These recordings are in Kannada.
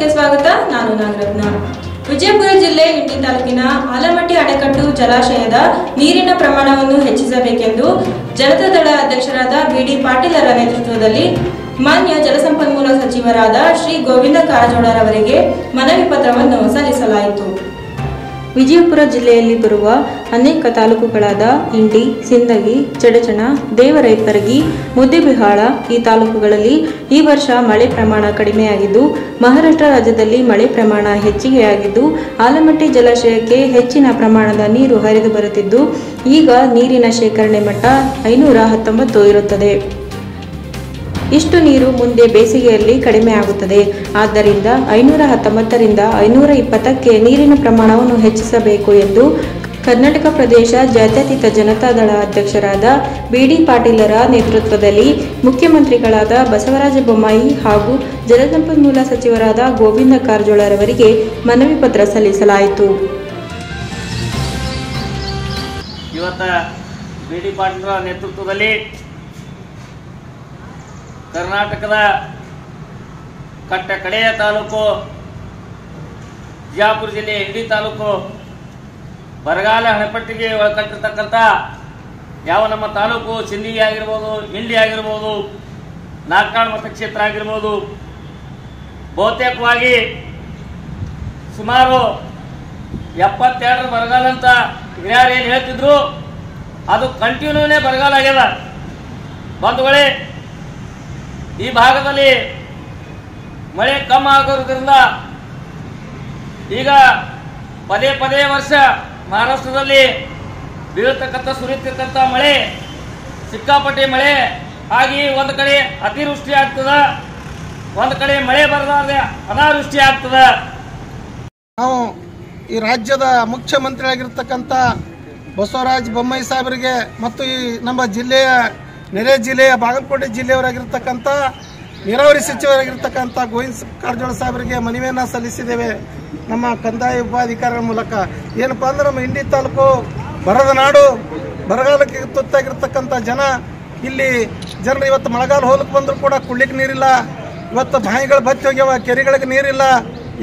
ನ್ಯೂಸ್ಗೆ ಸ್ವಾಗತ. ನಾನು ನಾಗರತ್ನ ವಿಜಯಪುರ ಜಿಲ್ಲೆ, ಇಂಡಿ ತಾಲೂಕಿನ ಆಲಮಟ್ಟಿ ಅಣೆಕಟ್ಟು ಜಲಾಶಯದ ನೀರಿನ ಪ್ರಮಾಣವನ್ನು ಹೆಚ್ಚಿಸಬೇಕೆಂದು ಜನತಾ ದಳ ಅಧ್ಯಕ್ಷರಾದ ಬಿಡಿ ಪಾಟೀಲರ ನೇತೃತ್ವದಲ್ಲಿ ಮಾನ್ಯ ಜಲಸಂಪನ್ಮೂಲ ಸಚಿವರಾದ ಶ್ರೀ ಗೋವಿಂದ ಕಾರಜೋಳರವರಿಗೆ ಮನವಿ ಪತ್ರವನ್ನು ಸಲ್ಲಿಸಲಾಯಿತು. ವಿಜಯಪುರ ಜಿಲ್ಲೆಯಲ್ಲಿ ಬರುವ ಅನೇಕ ತಾಲೂಕುಗಳಾದ ಇಂಡಿ, ಸಿಂದಗಿ ಚಡಚಣ ದೇವರೈಪರಗಿ ಮುದ್ದೆಬಿಹಾಳ ಈ ತಾಲೂಕುಗಳಲ್ಲಿ ಈ ವರ್ಷ ಮಳೆ ಪ್ರಮಾಣ ಕಡಿಮೆಯಾಗಿದ್ದು, ಮಹಾರಾಷ್ಟ್ರ ರಾಜ್ಯದಲ್ಲಿ ಮಳೆ ಪ್ರಮಾಣ ಹೆಚ್ಚಿಗೆಯಾಗಿದ್ದು, ಆಲಮಟ್ಟಿ ಜಲಾಶಯಕ್ಕೆ ಹೆಚ್ಚಿನ ಪ್ರಮಾಣದ ನೀರು ಹರಿದು ಬರುತ್ತಿದ್ದು, ಈಗ ನೀರಿನ ಶೇಖರಣೆ ಮಟ್ಟ ಐನೂರ ಹತ್ತೊಂಬತ್ತು ಇರುತ್ತದೆ. ಇಷ್ಟು ನೀರು ಮುಂದೆ ಬೇಸಿಗೆಯಲ್ಲಿ ಕಡಿಮೆ ಆಗುತ್ತದೆ. ಆದ್ದರಿಂದ ಐನೂರ ಹತ್ತೊಂಬತ್ತರಿಂದ ಐನೂರ ಇಪ್ಪತ್ತಕ್ಕೆ ನೀರಿನ ಪ್ರಮಾಣವನ್ನು ಹೆಚ್ಚಿಸಬೇಕು ಎಂದು ಕರ್ನಾಟಕ ಪ್ರದೇಶ ಜಾತ್ಯತೀತ ಜನತಾದಳ ಅಧ್ಯಕ್ಷರಾದ ಬಿಡಿ ಪಾಟೀಲರ ನೇತೃತ್ವದಲ್ಲಿ ಮುಖ್ಯಮಂತ್ರಿಗಳಾದ ಬಸವರಾಜ ಬೊಮ್ಮಾಯಿ ಹಾಗೂ ಜಲಸಂಪನ್ಮೂಲ ಸಚಿವರಾದ ಗೋವಿಂದ ಕಾರಜೋಳರವರಿಗೆ ಮನವಿ ಪತ್ರ ಸಲ್ಲಿಸಲಾಯಿತು. ಇವತ್ತ ಬಿ ಡಿ ಪಾಟೀಲರ ನೇತೃತ್ವದಲ್ಲಿ ಕರ್ನಾಟಕದ ಕಟ್ಟ ಕಡೆಯ ತಾಲೂಕು, ಬಿಜಾಪುರ ಜಿಲ್ಲೆ ಇಂಡಿ ತಾಲೂಕು, ಬರಗಾಲ ಹಣೆಪಟ್ಟಿಗೆ ಒಳಕಟ್ಟಿರ್ತಕ್ಕಂಥ ಯಾವ ನಮ್ಮ ತಾಲೂಕು ಸಿಂದಿಗೆ ಆಗಿರ್ಬೋದು, ಇಂಡಿ ಆಗಿರ್ಬೋದು ಮತ್ತು ಮತಕ್ಷೇತ್ರ ಆಗಿರ್ಬೋದು, ಬಹುತೇಕವಾಗಿ ಸುಮಾರು ಎಪ್ಪತ್ತೆರಡರ ಬರಗಾಲ ಅಂತ ಹಿರಿಯರು ಏನು ಹೇಳ್ತಿದ್ರು, ಅದು ಕಂಟಿನ್ಯೂನೇ ಬರಗಾಲ ಆಗ್ಯದ. ಬಂಧುಗಳೇ ಈ ಭಾಗದಲ್ಲಿ ಮಳೆ ಕಮ್ಮ ಆಗೋದ್ರಿಂದ ಈಗ ಪದೇ ಪದೇ ವರ್ಷ ಮಹಾರಾಷ್ಟ್ರದಲ್ಲಿ ಬೀಳತಕ್ಕಂಥ ಸುರಿಯುತ್ತಿರ್ತಕ್ಕಂಥ ಮಳೆ, ಸಿಕ್ಕಾಪಟ್ಟೆ ಮಳೆ ಆಗಿ ಒಂದು ಕಡೆ ಅತಿವೃಷ್ಟಿ ಆಗ್ತದ, ಒಂದು ಕಡೆ ಮಳೆ ಬರಲಾರ್ದೆ ಅನಾವೃಷ್ಟಿ ಆಗ್ತದ. ನಾವು ಈ ರಾಜ್ಯದ ಮುಖ್ಯಮಂತ್ರಿಯಾಗಿರ್ತಕ್ಕಂಥ ಬಸವರಾಜ ಬೊಮ್ಮಾಯಿ ಸಾಹೇಬರಿಗೆ ಮತ್ತು ಈ ನಮ್ಮ ಜಿಲ್ಲೆಯ ನೆರೆ ಜಿಲ್ಲೆಯ ಬಾಗಲಕೋಟೆ ಜಿಲ್ಲೆಯವರಾಗಿರ್ತಕ್ಕಂಥ, ನೀರಾವರಿ ಸಚಿವರಾಗಿರ್ತಕ್ಕಂಥ ಗೋವಿಂದ ಕಾರಜೋಳ ಸಾಹೇಬರಿಗೆ ಮನವಿಯನ್ನು ಸಲ್ಲಿಸಿದ್ದೇವೆ. ನಮ್ಮ ಕಂದಾಯ ಉಪಾಧಿಕಾರಿಗಳ ಮೂಲಕ. ಏನಪ್ಪ ಅಂದ್ರೆ ನಮ್ಮ ಇಂಡಿ ತಾಲೂಕು ಬರದ ನಾಡು, ಬರಗಾಲಕ್ಕೆ ತುತ್ತಾಗಿರ್ತಕ್ಕಂಥ ಜನ. ಇಲ್ಲಿ ಜನರು ಇವತ್ತು ಮಳೆಗಾಲ ಹೋಲಕ್ಕೆ ಬಂದರೂ ಕೂಡ ಕುಡ್ಲಿಕ್ಕೆ ನೀರಿಲ್ಲ. ಇವತ್ತು ಬಾಯಿಗಳು ಬತ್ತಿ ಹೋಗ್ಯಾವ, ಕೆರೆಗಳಿಗೆ ನೀರಿಲ್ಲ.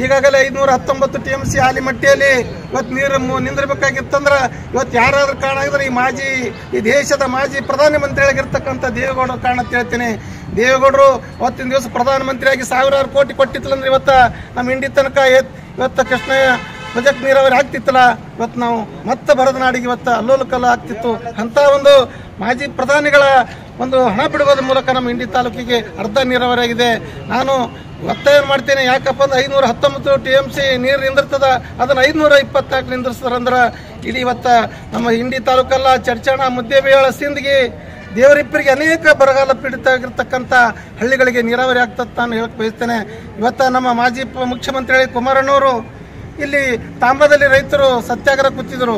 ಈಗಾಗಲೇ ಐದುನೂರ ಹತ್ತೊಂಬತ್ತು ಟಿ ಎಂ ಸಿ ಆಲಿಮಟ್ಟಿಯಲ್ಲಿ ಇವತ್ತು ನೀರು ನಿಂದಿರ್ಬೇಕಾಗಿತ್ತಂದ್ರೆ ಇವತ್ತು ಯಾರಾದ್ರೂ ಕಾರಣ ಆಗಿದ್ರೆ ಈ ಮಾಜಿ, ಈ ದೇಶದ ಮಾಜಿ ಪ್ರಧಾನಮಂತ್ರಿಯಾಗಿರ್ತಕ್ಕಂಥ ದೇವೇಗೌಡರ ಕಾರಣ ಅಂತ ಹೇಳ್ತೀನಿ. ದೇವೇಗೌಡರು ಅವತ್ತಿನ ದಿವಸ ಪ್ರಧಾನಮಂತ್ರಿಯಾಗಿ ಸಾವಿರಾರು ಕೋಟಿ ಕೊಟ್ಟಿತ್ತಲ್ಲಂದ್ರೆ ಇವತ್ತ ನಮ್ಮ ಇಂಡಿ ತನಕ ಇವತ್ತು ಕೃಷ್ಣ ಪ್ರೊಜೆಕ್ಟ್ ನೀರಾವರಿ ಆಗ್ತಿತ್ತಲ್ಲ, ಇವತ್ತು ನಾವು ಮತ್ತೆ ಬರದ ನಾಡಿಗೆ ಇವತ್ತು ಅಲ್ಲೋಲಕಲ್ಲ ಆಗ್ತಿತ್ತು. ಅಂತ ಒಂದು ಮಾಜಿ ಪ್ರಧಾನಿಗಳ ಒಂದು ಹಣ ಬಿಡುವುದರ ಮೂಲಕ ನಮ್ಮ ಇಂಡಿ ತಾಲೂಕಿಗೆ ಅರ್ಧ ನೀರಾವರಿ ಆಗಿದೆ. ನಾನು ಒತ್ತಾಯ ಮಾಡ್ತೇನೆ, ಯಾಕಪ್ಪ ಅಂದ್ರೆ ಐದುನೂರ ಹತ್ತೊಂಬತ್ತು ಟಿ ಎಂ ಸಿ ನೀರು ನಿಂದಿರ್ತದ, ಅದನ್ನ ಐದುನೂರ ಇಪ್ಪತ್ನಾಲ್ಕು ನಿಂದಿರ್ಸ್ತಾರಂದ್ರ ಇಲ್ಲಿ ಇವತ್ತ ನಮ್ಮ ಇಂಡಿ ತಾಲೂಕಲ್ಲ ಚರ್ಚಣ ಮುದ್ದೇಬೇಳ ಸಿಂದಗಿ ದೇವರಿಬ್ಬರಿಗೆ ಅನೇಕ ಬರಗಾಲ ಪೀಡಿತ ಆಗಿರ್ತಕ್ಕಂಥ ಹಳ್ಳಿಗಳಿಗೆ ನೀರಾವರಿ ಆಗ್ತದೆ ನಾನು ಹೇಳಕ್ಕೆ ಬಯಸ್ತೇನೆ. ಇವತ್ತ ನಮ್ಮ ಮಾಜಿ ಮುಖ್ಯಮಂತ್ರಿ ಕುಮಾರಣ್ಣವರು ಇಲ್ಲಿ ತಾಮ್ರದಲ್ಲಿ ರೈತರು ಸತ್ಯಾಗ್ರಹ ಕೂತಿದ್ರು.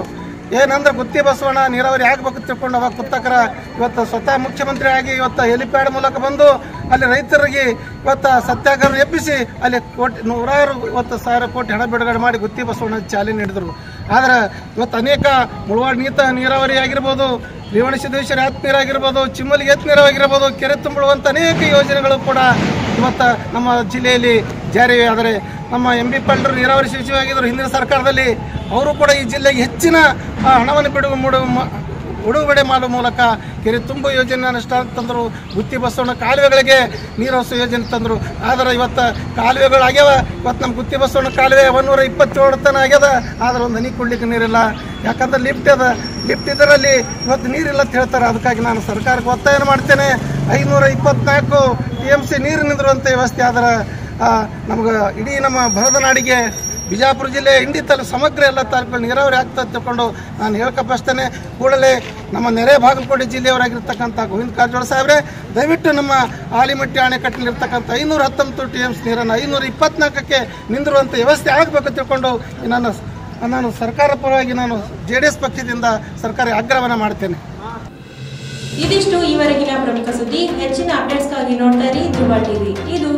ಏನಂದ್ರೆ ಗುತ್ತಿ ಬಸವಣ್ಣ, ನೀರಾವರಿ ಆಗ್ಬೇಕು ತಿಳ್ಕೊಂಡು ಅವಾಗ ಕುತ್ತಕರ ಇವತ್ತು ಸ್ವತಃ ಮುಖ್ಯಮಂತ್ರಿ ಆಗಿ ಇವತ್ತು ಹೆಲಿಪ್ಯಾಡ್ ಮೂಲಕ ಬಂದು ಅಲ್ಲಿ ರೈತರಿಗೆ ಇವತ್ತು ಸತ್ಯಾಗ್ರಹ ಎಬ್ಬಿಸಿ ಅಲ್ಲಿ ಕೋಟಿ ನೂರಾರು ಇವತ್ತು ಸಾವಿರ ಕೋಟಿ ಹಣ ಬಿಡುಗಡೆ ಮಾಡಿ ಗುತ್ತಿ ಬಸವಣ್ಣ ಚಾಲನೆ ನೀಡಿದ್ರು. ಆದ್ರೆ ಇವತ್ತು ಅನೇಕ ಮುಳವಾಡ್ ನೀತ ನೀರಾವರಿ ಆಗಿರ್ಬೋದು ರೇವಣ ಸಿದ್ದೇಶ್ವರ ಆತ್ ನೀರಾಗಿರ್ಬೋದು ಚಿಮ್ಮಲಿಗೆ ಎತ್ ನೀರಾಗಿರ್ಬೋದು ಕೆರೆ ತುಂಬುವಂಥ ಅನೇಕ ಯೋಜನೆಗಳು ಕೂಡ ಇವತ್ತು ನಮ್ಮ ಜಿಲ್ಲೆಯಲ್ಲಿ ಜಾರಿ. ಆದರೆ ನಮ್ಮ ಎಂ ಬಿ ಪಾಂಡ್ರು ನೀರಾವರಿ ಸಚಿವರಾಗಿದ್ದರು ಹಿಂದಿನ ಸರ್ಕಾರದಲ್ಲಿ, ಅವರು ಕೂಡ ಈ ಜಿಲ್ಲೆಗೆ ಹೆಚ್ಚಿನ ಹಣವನ್ನು ಬಿಡುಗಡೆ ಮೂಡುವ ಬಿಡುಗಡೆ ಮಾಡುವ ಮೂಲಕ ಕೆರೆ ತುಂಬು ಯೋಜನೆ ಅನುಷ್ಠಾನ ತಂದರು. ಗುತ್ತಿ ಬಸವಣ್ಣ ಕಾಲುವೆಗಳಿಗೆ ನೀರು ಹರಿಸೋ ಯೋಜನೆ ತಂದರು. ಆದರೆ ಇವತ್ತು ಕಾಲುವೆಗಳು ಆಗ್ಯಾವ. ಇವತ್ತು ನಮ್ಮ ಗುತ್ತಿ ಬಸವಣ್ಣ ಕಾಲುವೆ ಒಂದೂರ ಇಪ್ಪತ್ತೇಳು ತನ ಆಗ್ಯದ. ಆದರೆ ಒಂದು ಹನಿ ಕುಡ್ಲಿಕ್ಕೆ ನೀರಿಲ್ಲ. ಯಾಕಂದ್ರೆ ಲಿಫ್ಟ್ ಅದ. ಲಿಫ್ಟ್ ಇದರಲ್ಲಿ ಇವತ್ತು ನೀರಿಲ್ಲ ಅಂತ ಹೇಳ್ತಾರೆ. ಅದಕ್ಕಾಗಿ ನಾನು ಸರ್ಕಾರಕ್ಕೆ ಒತ್ತಾಯ ಮಾಡ್ತೇನೆ. ಐನೂರ ಇಪ್ಪತ್ನಾಲ್ಕು ಟಿ ಎಂ ಸಿ ನೀರು ನಿಂದಿರುವಂಥ ವ್ಯವಸ್ಥೆ. ಆದ್ರೆ ನಮ್ಗೆ ಇಡೀ ನಮ್ಮ ಭರದ ನಾಡಿಗೆ ಬಿಜಾಪುರ ಜಿಲ್ಲೆ ಇಂಡಿ ಸಮಗ್ರ ಎಲ್ಲ ತಾಲೂಕುಗಳು ನೀರಾವರಿ ಆಗ್ತದೆ ತಿಳ್ಕೊಂಡು ನಾನು ಹೇಳ್ಕಪ್ಪಸ್ತೇನೆ ಕೂಡಲೇ ನಮ್ಮ ನೆರೆ ಬಾಗಲಕೋಟೆ ಜಿಲ್ಲೆಯವರಾಗಿರ್ತಕ್ಕಂಥ ಗೋವಿಂದ ಕಾರಜೋಳ ಸಾಹೇಬ್ರೆ, ದಯವಿಟ್ಟು ನಮ್ಮ ಆಲಿಮಟ್ಟಿ ಅಣೆಕಟ್ಟಿನಲ್ಲಿರ್ತಕ್ಕಂಥ ಐನೂರ ಹತ್ತೊಂಬತ್ತು ಟಿ ಎಮ್ಸ್ ನೀರನ್ನು ಐನೂರ ಇಪ್ಪತ್ನಾಲ್ಕಕ್ಕೆ ನಿಂದಿರುವಂಥ ವ್ಯವಸ್ಥೆ ಆಗಬೇಕು ತಿಳ್ಕೊಂಡು ನಾನು ನಾನು ಸರ್ಕಾರ ಪರವಾಗಿ ನಾನು ಜೆ ಡಿ ಎಸ್ ಪಕ್ಷದಿಂದ ಸರ್ಕಾರ ಆಗ್ರಹವನ್ನು ಮಾಡ್ತೇನೆ. ಇದಿಷ್ಟು ಈವರೆಗಿನ ಪ್ರಮುಖ ಸುದ್ದಿ. ಹೆಚ್ಚಿನ ಅಪ್ಡೇಟ್ಸ್ಗಾಗಿ ನೋಡ್ತಾ ಇರಿ ಧ್ರುವ ಇದು